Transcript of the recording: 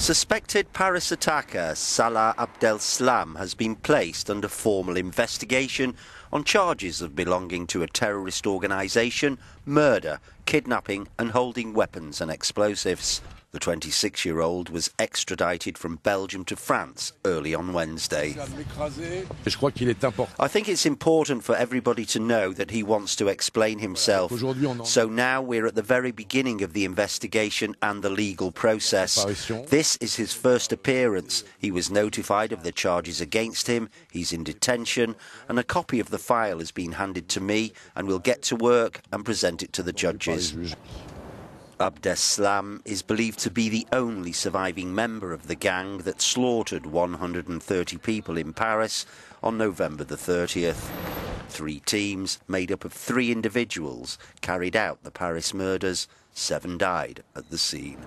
Suspected Paris attacker Salah Abdeslam has been placed under formal investigation on charges of belonging to a terrorist organisation, murder, kidnapping and holding weapons and explosives. The 26 year old was extradited from Belgium to France early on Wednesday. I think it's important for everybody to know that he wants to explain himself. So now we're at the very beginning of the investigation and the legal process. This is his first appearance. He was notified of the charges against him, he's in detention, and a copy of the file has been handed to me, and we'll get to work and present it to the judges. Abdeslam is believed to be the only surviving member of the gang that slaughtered 130 people in Paris on November the 30th. Three teams, made up of three individuals, carried out the Paris murders. Seven died at the scene.